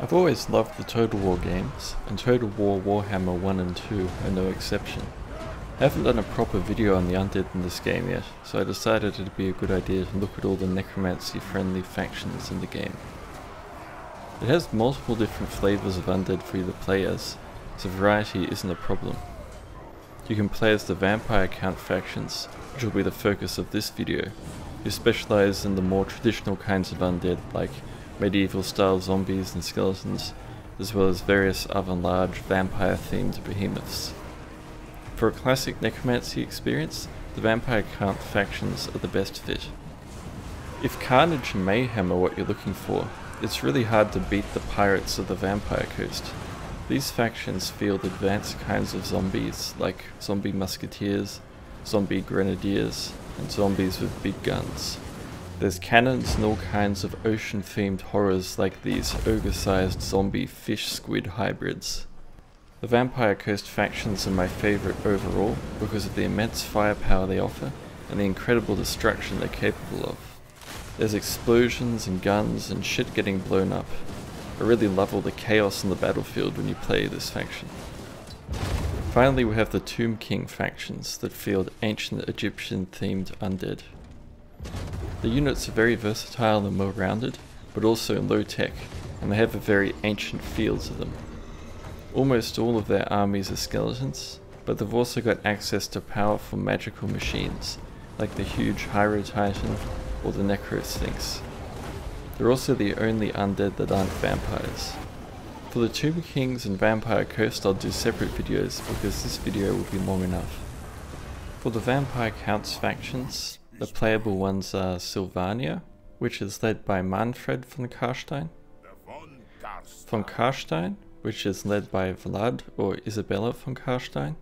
I've always loved the Total War games, and Total War Warhammer 1 and 2 are no exception. I haven't done a proper video on the undead in this game yet, so I decided it'd be a good idea to look at all the necromancy friendly factions in the game. It has multiple different flavours of undead for you to play as, so variety isn't a problem. You can play as the vampire count factions, which will be the focus of this video, who specialise in the more traditional kinds of undead like medieval style zombies and skeletons, as well as various other large vampire themed behemoths. For a classic necromancy experience, the vampire count factions are the best fit. If Carnage and Mayhem are what you're looking for, it's really hard to beat the Pirates of the Vampire Coast. These factions field advanced kinds of zombies, like zombie musketeers, zombie grenadiers, and zombies with big guns. There's cannons and all kinds of ocean themed horrors like these ogre sized zombie fish squid hybrids. The Vampire Coast factions are my favourite overall because of the immense firepower they offer and the incredible destruction they're capable of. There's explosions and guns and shit getting blown up. I really love all the chaos on the battlefield when you play this faction. Finally we have the Tomb King factions that field ancient Egyptian themed undead. The units are very versatile and well rounded, but also low tech, and they have a very ancient feel to them. Almost all of their armies are skeletons, but they've also got access to powerful magical machines, like the huge Hierotitan or the Necro Sphinx. They're also the only undead that aren't vampires. For the Tomb Kings and Vampire Coast I'll do separate videos because this video will be long enough. For the Vampire Counts factions, the playable ones are Sylvania, which is led by Manfred von Karstein. Von Karstein, which is led by Vlad or Isabella von Karstein.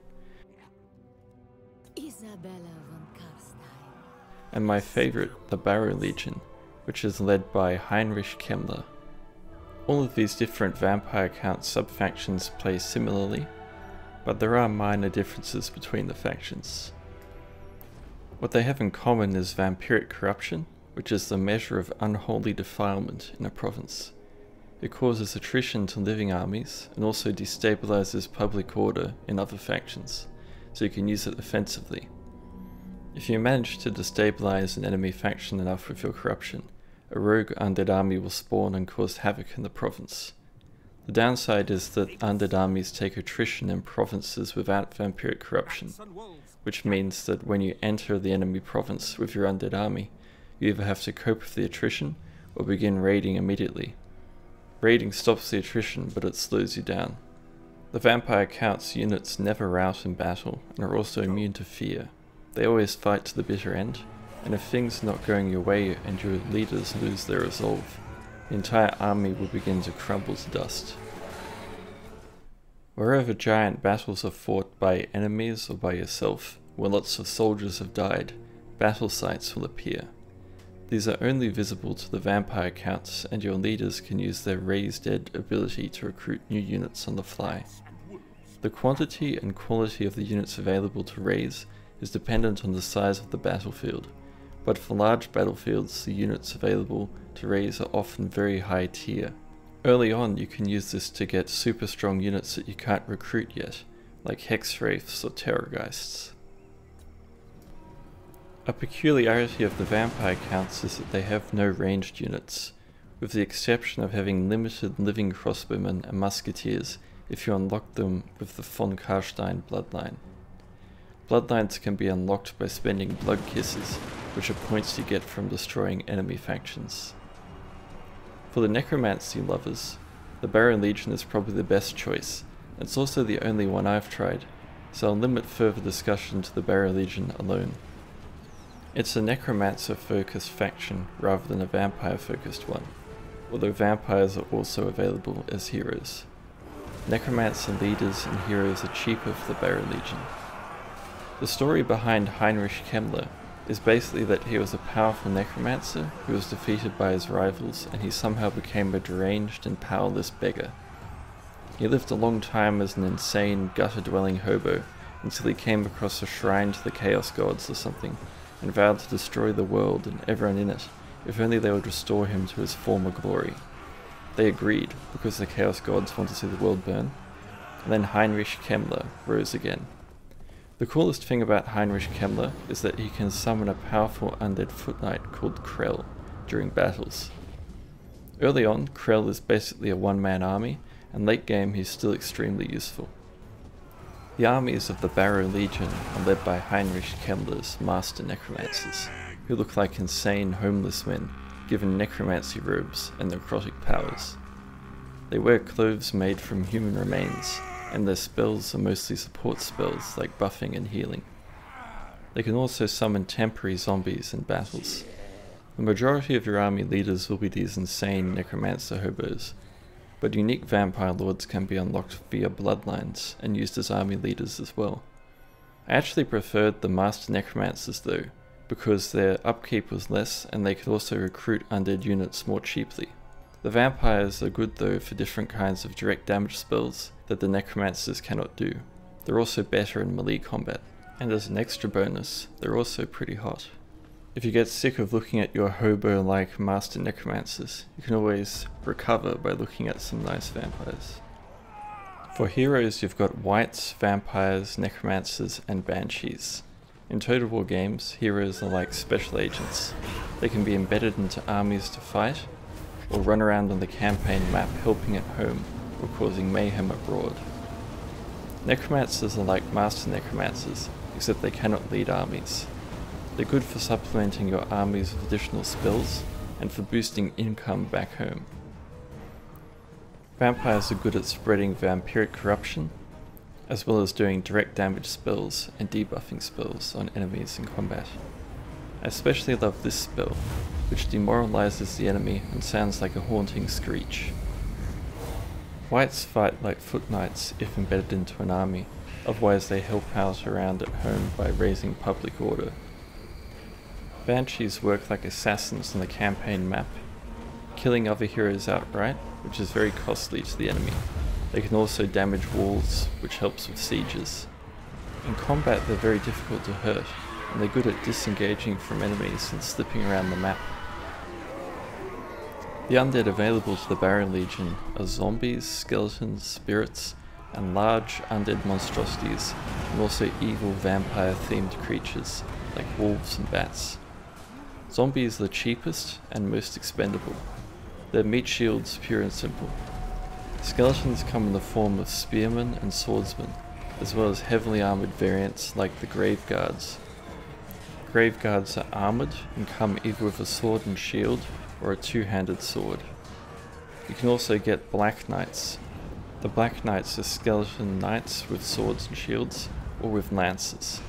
And my favorite, the Barrow Legion, which is led by Heinrich Kemmler. All of these different Vampire Count sub-factions play similarly, but there are minor differences between the factions. What they have in common is vampiric corruption, which is the measure of unholy defilement in a province. It causes attrition to living armies and also destabilizes public order in other factions, so you can use it offensively. If you manage to destabilize an enemy faction enough with your corruption, a rogue undead army will spawn and cause havoc in the province. The downside is that undead armies take attrition in provinces without vampiric corruption, which means that when you enter the enemy province with your undead army, you either have to cope with the attrition or begin raiding immediately. Raiding stops the attrition, but it slows you down. The vampire counts units never rout in battle and are also immune to fear. They always fight to the bitter end, and if things are not going your way and your leaders lose their resolve, the entire army will begin to crumble to dust. Wherever giant battles are fought by enemies or by yourself, where lots of soldiers have died, battle sites will appear. These are only visible to the vampire counts and your leaders can use their raise dead ability to recruit new units on the fly. The quantity and quality of the units available to raise is dependent on the size of the battlefield, but for large battlefields the units available to raise are often very high tier. Early on you can use this to get super strong units that you can't recruit yet, like Hexwraiths or Terrorgeists. A peculiarity of the vampire counts is that they have no ranged units, with the exception of having limited living crossbowmen and musketeers if you unlock them with the von Karstein bloodline. Bloodlines can be unlocked by spending blood kisses, which are points you get from destroying enemy factions. For the necromancy lovers, the Barrow Legion is probably the best choice. and It's also the only one I've tried, so I'll limit further discussion to the Barrow Legion alone. It's a necromancer focused faction rather than a vampire focused one, although vampires are also available as heroes. Necromancer leaders and heroes are cheaper for the Barrow Legion. The story behind Heinrich Kemmler is basically that he was a powerful necromancer who was defeated by his rivals and he somehow became a deranged and powerless beggar. He lived a long time as an insane, gutter-dwelling hobo until he came across a shrine to the Chaos Gods or something and vowed to destroy the world and everyone in it if only they would restore him to his former glory. They agreed, because the Chaos Gods want to see the world burn. And then Heinrich Kemmler rose again. The coolest thing about Heinrich Kemmler is that he can summon a powerful undead foot knight called Krell during battles. Early on, Krell is basically a one-man army, and late game he's still extremely useful. The armies of the Barrow Legion are led by Heinrich Kemmler's master necromancers, who look like insane homeless men given necromancy robes and necrotic powers. They wear clothes made from human remains, and their spells are mostly support spells like buffing and healing. They can also summon temporary zombies in battles. The majority of your army leaders will be these insane necromancer hobos, but unique vampire lords can be unlocked via bloodlines and used as army leaders as well. I actually preferred the master necromancers though, because their upkeep was less and they could also recruit undead units more cheaply. The vampires are good though for different kinds of direct damage spells that the necromancers cannot do. They're also better in melee combat, and as an extra bonus, they're also pretty hot. If you get sick of looking at your hobo-like master necromancers, you can always recover by looking at some nice vampires. For heroes you've got wights, vampires, necromancers and banshees. In Total War games, heroes are like special agents. They can be embedded into armies to fight, or run around on the campaign map helping at home or causing mayhem abroad. Necromancers are like master necromancers, except they cannot lead armies. They're good for supplementing your armies with additional spells and for boosting income back home. Vampires are good at spreading vampiric corruption, as well as doing direct damage spells and debuffing spells on enemies in combat. I especially love this spell, which demoralizes the enemy and sounds like a haunting screech. Wights fight like foot knights if embedded into an army, otherwise they help out around at home by raising public order Banshees work like assassins on the campaign map, killing other heroes outright, which is very costly to the enemy. They can also damage walls, which helps with sieges. In combat they're very difficult to hurt, and they're good at disengaging from enemies and slipping around the map. The undead available to the Barrow Legion are zombies, skeletons, spirits, and large undead monstrosities, and also evil vampire themed creatures like wolves and bats. Zombies are the cheapest and most expendable. They're meat shields, pure and simple. Skeletons come in the form of spearmen and swordsmen, as well as heavily armoured variants like the Grave Guards. Grave Guards are armoured and come either with a sword and shield or a two-handed sword. You can also get Black Knights. The Black Knights are skeleton knights with swords and shields, or with lances.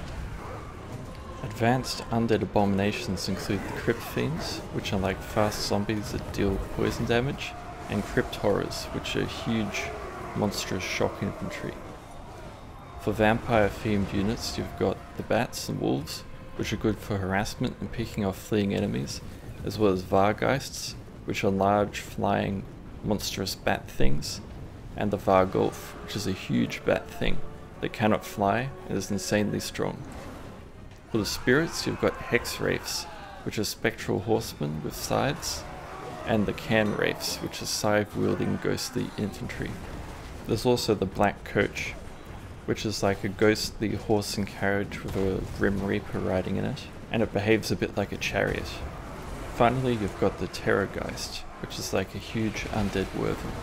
Advanced undead abominations include the Crypt Fiends, which are like fast zombies that deal poison damage, and Crypt Horrors, which are huge, monstrous shock infantry. For vampire themed units, you've got the Bats and Wolves, which are good for harassment and picking off fleeing enemies, as well as Vargheists, which are large, flying, monstrous bat things, and the Varghulf, which is a huge bat thing that cannot fly and is insanely strong. For the spirits, you've got Hex Wraiths, which are spectral horsemen with scythes, and the Cairn Wraiths, which are scythe-wielding ghostly infantry. There's also the Black Coach, which is like a ghostly horse and carriage with a Grim Reaper riding in it, and it behaves a bit like a chariot. Finally, you've got the Terrorgeist, which is like a huge undead wyvern.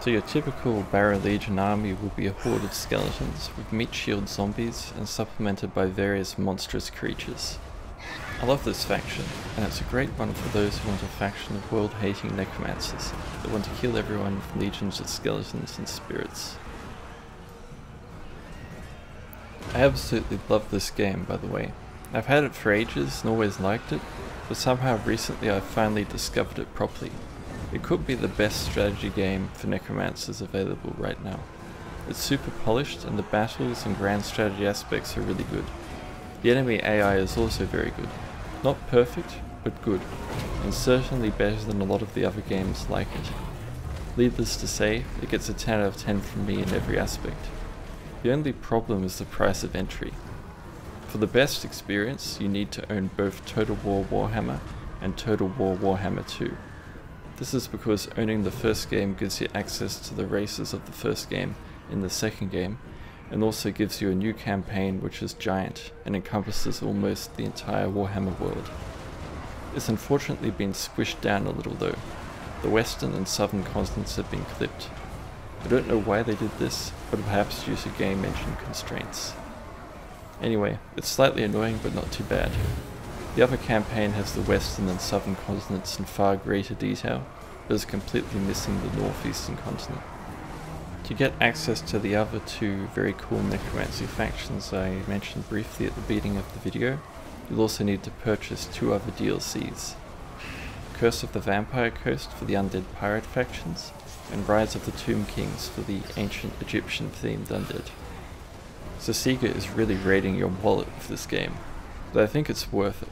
So your typical Barrow Legion army will be a horde of skeletons with meat shield zombies and supplemented by various monstrous creatures. I love this faction, and it's a great one for those who want a faction of world-hating necromancers that want to kill everyone with legions of skeletons and spirits. I absolutely love this game, by the way. I've had it for ages and always liked it, but somehow recently I've finally discovered it properly. It could be the best strategy game for Necromancers available right now. It's super polished and the battles and grand strategy aspects are really good. The enemy AI is also very good. Not perfect, but good, and certainly better than a lot of the other games like it. Needless to say, it gets a 10 out of 10 from me in every aspect. The only problem is the price of entry. For the best experience, you need to own both Total War Warhammer and Total War Warhammer 2. This is because owning the first game gives you access to the races of the first game in the second game, and also gives you a new campaign which is giant and encompasses almost the entire Warhammer world. It's unfortunately been squished down a little though. The western and southern continents have been clipped. I don't know why they did this, but perhaps due to game engine constraints. Anyway, it's slightly annoying but not too bad. The other campaign has the western and southern continents in far greater detail, but is completely missing the northeastern continent. To get access to the other two very cool necromancy factions I mentioned briefly at the beginning of the video, you'll also need to purchase two other DLCs. Curse of the Vampire Coast for the undead pirate factions, and Rise of the Tomb Kings for the ancient Egyptian themed undead. So Sega is really raiding your wallet with this game, but I think it's worth it.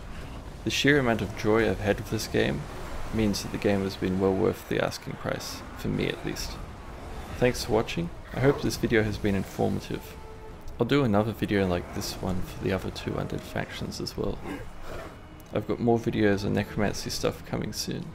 The sheer amount of joy I've had with this game means that the game has been well worth the asking price, for me at least. Thanks for watching, I hope this video has been informative. I'll do another video like this one for the other two undead factions as well. I've got more videos on necromancy stuff coming soon.